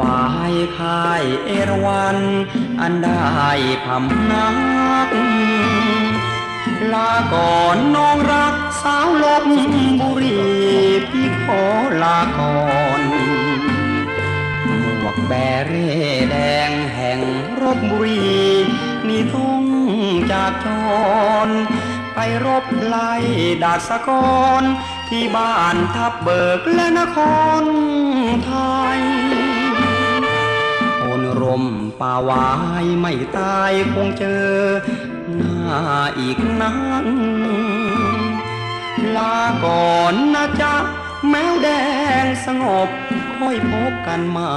วายค่ายเอราวัน อันได้พำนัก ลาก่อนน้องรักสาวลบบุรีพี่ขอลาก่อนหมวกแบเร่แดงแห่งรบบุรี นี่ต้องจากจรไปรบไล่ดาษกรที่บ้านทับเบิกและนครไทย ร่มป่าวายไม่ตายคงเจอ หน้าอีกนั้น ลาก่อนนะจ๊ะ แมวแดงสงบ ค่อยพบกันใหม่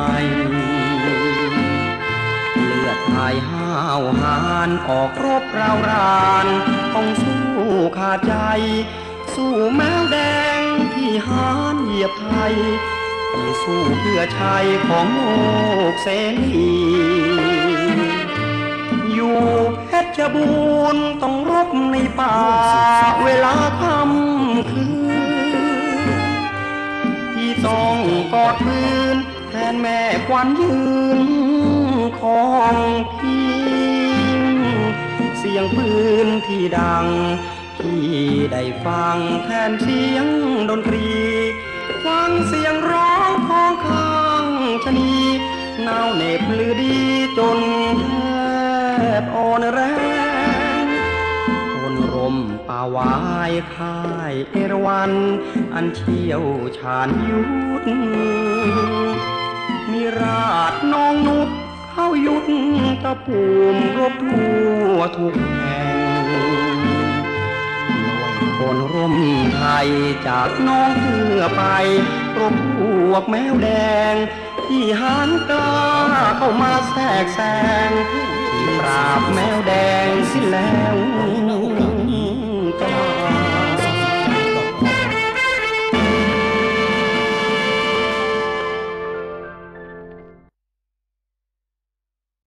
เลือดพายห้าวหานออกรบราวรานต้องสู้ขาดใจ สู้แมวแดงที่หานเหยียบไทย ที่สู้เพื่อชัยของโลกเสรีอยู่เพชรบูรณ์ต้องรบในป่า เวลาค่ำคืนที่ต้องกอดพื้นแทนแม่ควันยืนของพี่เสียงปืนที่ดัง ที่ได้ฟังแทนเสียงดนตรี ฟังเสียงร้องของข้างชะนีหนาวเหน็บลือดีจนแทบอ่อนแรงคนรมป่าวายค่ายเอราวัน อันเชี่ยวชาญยุทธมีราชน้องนุชเข้ายุทธตะปูมรบทั่วทุกแห่ง คนร่มไทยจากน้องเพื่อไปรบพวกแมวแดง ที่หานกล้าเข้ามาแทรกแซงที่ปราบแมวแดงสิ้นแล้ว